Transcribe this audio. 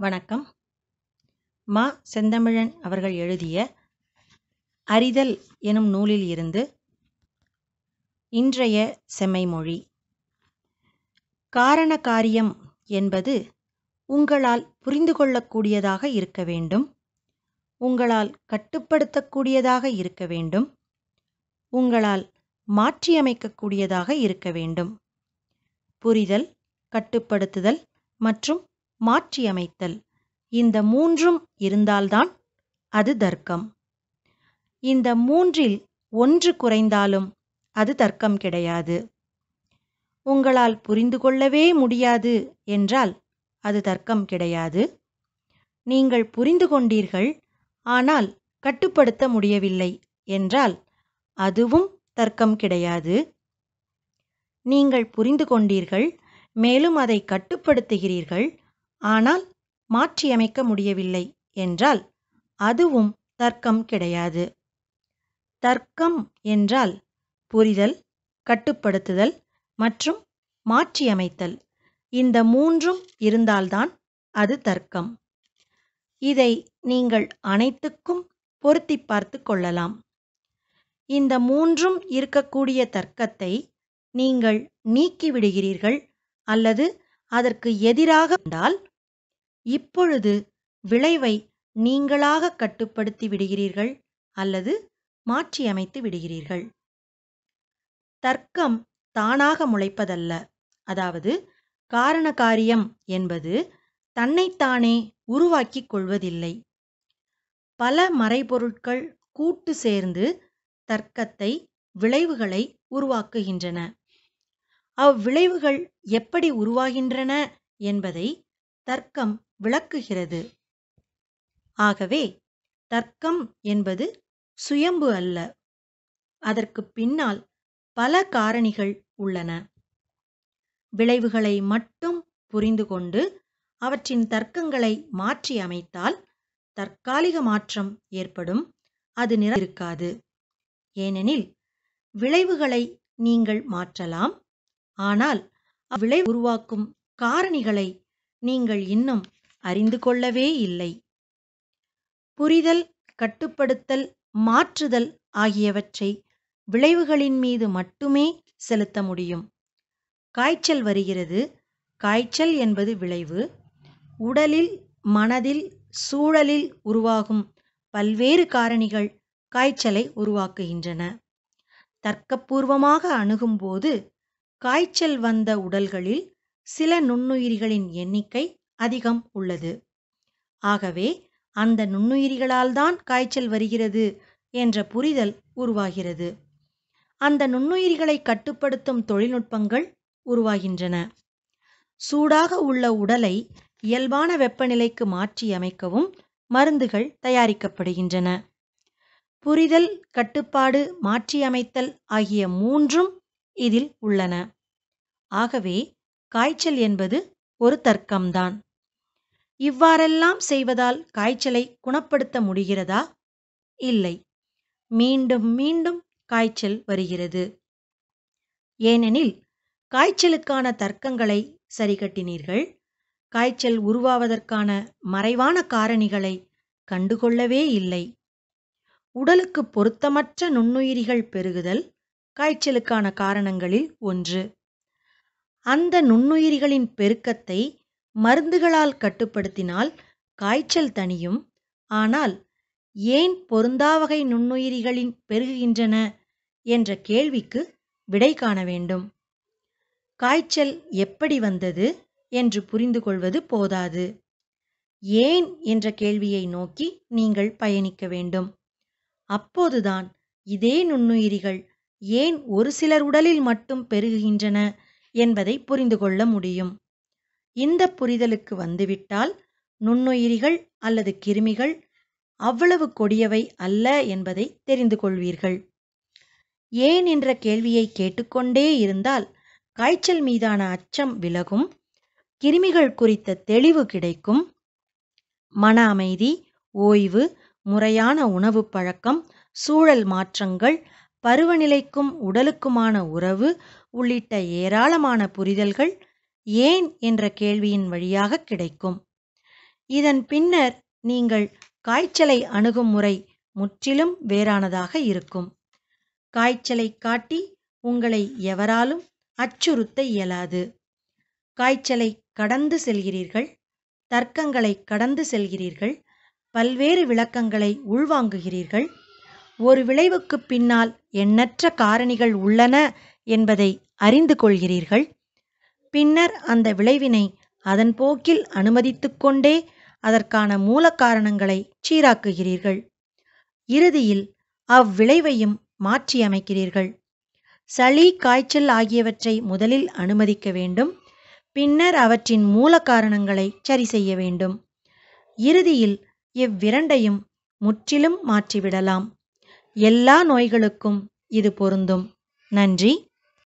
வணக்கம். மா செந்தமிழன் அவர்கள் எழுதிய அறிதல் எனும் நூலில் இருந்து இன்றைய செம்மைமொழி. காரண காரியம் என்பது உங்களால் புரிந்து கொள்ளக்கூடியதாக இருக்க வேண்டும். உங்களால் கட்டுப்படுத்தக்கூடியதாக இருக்க வேண்டும். உங்களால் மாற்றியமைக்கக்கூடியதாக இருக்க வேண்டும். புரிதல் கட்டுப்படுத்துதல் மற்றும் மாற்றியமைத்தல். இந்த மூன்றும் இருந்தால்தான் அது தர்க்கம். இந்த மூன்றில் ஒன்று குறைந்தாலும் அது தர்க்கம் கிடையாது. உங்களால் புரிந்து கொள்ளவே முடியாது என்றால் அது தர்க்கம் கிடையாது. நீங்கள் புரிந்து கொண்டீர்கள் ஆனால் கட்டுப்படுத்த முடியவில்லை என்றால் அதுவும் தர்க்கம் கிடையாது. நீங்கள் புரிந்து கொண்டீர்கள் மேலும் அதை கட்டுப்படுத்துகிறீர்கள் ஆனால் மாற்றியமைக்க முடியவில்லை என்றால் அதுவும் தர்க்கம் கிடையாது. தர்க்கம் என்றால் புரிதல் கட்டுப்படுத்துதல் மற்றும் மாற்றியமைத்தல். இந்த மூன்றும் இருந்தால்தான் அது தர்க்கம். இதை நீங்கள் அனைத்துக்கும் பொருத்தி பார்த்து கொள்ளலாம். இந்த மூன்றும் இருக்கக்கூடிய தர்க்கத்தை நீங்கள் நீக்கிவிடுகிறீர்கள் அல்லது அதற்கு எதிராக இருந்தால் இப்பொழுது விளைவை நீங்களாக கட்டுப்படுத்தி விடுகிறீர்கள் அல்லது மாற்றியமைத்து விடுகிறீர்கள். தர்க்கம் தானாக முளைப்பதல்ல. அதாவது காரண காரியம் என்பது தன்னைத்தானே உருவாக்கிக் கொள்வதில்லை. பல மறைபொருட்கள் கூட்டு சேர்ந்து தர்க்கத்தை விளைவுகளை உருவாக்குகின்றன. அவ்விளைவுகள் எப்படி உருவாகின்றன என்பதை தர்க்கம் விளக்குகிறது. ஆகவே தர்க்கம் என்பது சுயம்பு அல்ல. அதற்கு பின்னால் பல காரணிகள் உள்ளன. விளைவுகளை மட்டும் புரிந்து கொண்டு அவற்றின் தர்க்கங்களை மாற்றி அமைத்தால் தற்காலிக மாற்றம் ஏற்படும் அது நிற இருக்காது ஏனெனில் விளைவுகளை நீங்கள் மாற்றலாம் ஆனால் அவ்விளை உருவாக்கும் காரணிகளை நீங்கள் இன்னும் அறிந்து கொள்ளவே இல்லை. புரிதல் கட்டுப்படுத்தல் மாற்றுதல் ஆகியவற்றை விளைவுகளின் மீது மட்டுமே செலுத்த முடியும். காய்ச்சல் வருகிறது. காய்ச்சல் என்பது விளைவு. உடலில் மனதில் சூழலில் உருவாகும் பல்வேறு காரணிகள் காய்ச்சலை உருவாக்குகின்றன. தர்க்கபூர்வமாக அணுகும்போது காய்ச்சல் வந்த உடல்களில் சில நுண்ணுயிரிகளின் எண்ணிக்கை அதிகம் உள்ளது. ஆகவே அந்த நுண்ணுயிரிகளால் தான் காய்ச்சல் வருகிறது என்ற புரிதல் உருவாகிறது. அந்த நுண்ணுயிரிகளை கட்டுப்படுத்தும் தொழில்நுட்பங்கள் உருவாகின்றன. சூடாக உள்ள உடலை இயல்பான வெப்பநிலைக்கு மாற்றி அமைக்கவும் மருந்துகள் தயாரிக்கப்படுகின்றன. புரிதல் கட்டுப்பாடு மாற்றியமைத்தல் ஆகிய மூன்றும் இதில் உள்ளன. ஆகவே காய்ச்சல் என்பது ஒரு தர்க்கம்தான். இவ்வாறெல்லாம் செய்வதால் காய்ச்சலை குணப்படுத்த முடிகிறதா? இல்லை. மீண்டும் மீண்டும் காய்ச்சல் வருகிறது. ஏனெனில் காய்ச்சலுக்கான தர்க்கங்களை சரிகட்டினீர்கள். காய்ச்சல் உருவாவதற்கான மறைவான காரணிகளை கண்டுகொள்ளவே இல்லை. உடலுக்கு பொருத்தமற்ற நுண்ணுயிரிகள் பெருகுதல் காய்ச்சலுக்கான காரணங்களில் ஒன்று. அந்த நுண்ணுயிரிகளின் பெருக்கத்தை மருந்துகளால் கட்டுப்படுத்தினால் காய்ச்சல் தணியும். ஆனால் ஏன் பொருந்தாவகை நுண்ணுயிரிகளின் பெருகுகின்றன என்ற கேள்விக்கு விடை காண வேண்டும். காய்ச்சல் எப்படி வந்தது என்று புரிந்து கொள்வது போதாது. ஏன் என்ற கேள்வியை நோக்கி நீங்கள் பயணிக்க வேண்டும். அப்போதுதான் இதே நுண்ணுயிரிகள் ஏன் ஒரு சிலர் உடலில் மட்டும் பெருகுகின்றன என்பதை புரிந்து கொள்ள முடியும். இந்த புரிதலுக்கு வந்துவிட்டால் நுண்ணுயிரிகள் அல்லது கிருமிகள் அவ்வளவு கொடியவை அல்ல என்பதை தெரிந்து கொள்வீர்கள். ஏன் என்ற கேள்வியை கேட்டுக்கொண்டே இருந்தால் காய்ச்சல் மீதான அச்சம் விலகும் கிருமிகள் குறித்த தெளிவு கிடைக்கும் மன அமைதி ஓய்வு முறையான உணவு பழக்கம் சூழல் மாற்றங்கள் பருவநிலைக்கும் உடலுக்குமான உறவு உள்ளிட்ட ஏராளமான புரிதல்கள் ஏன் என்ற கேள்வியின் வழியாக கிடைக்கும். இதன் பின்னர் நீங்கள் காய்ச்சலை அணுகும் முறை முற்றிலும் வேறானதாக இருக்கும். காய்ச்சலை காட்டி உங்களை எவராலும் அச்சுறுத்த இயலாது. காய்ச்சலை கடந்து செல்கிறீர்கள் தர்க்கங்களை கடந்து செல்கிறீர்கள் பல்வேறு விளக்கங்களை உள்வாங்குகிறீர்கள் ஒரு விளைவுக்கு பின்னால் எண்ணற்ற காரணிகள் உள்ளன என்பதை அறிந்து கொள்கிறீர்கள் பின்னர் அந்த விளைவினை அதன் போக்கில் அனுமதித்துக்கொண்டே அதற்கான மூல காரணங்களை சீராக்குகிறீர்கள். இறுதியில் அவ்விளைவையும் மாற்றியமைக்கிறீர்கள். சளி காய்ச்சல் ஆகியவற்றை முதலில் அனுமதிக்க வேண்டும். பின்னர் அவற்றின் மூல காரணங்களை சரி செய்ய வேண்டும். இறுதியில் இவ்விரண்டையும் முற்றிலும் மாற்றிவிடலாம். எல்லா நோய்களுக்கும் இது பொருந்தும். நன்றி.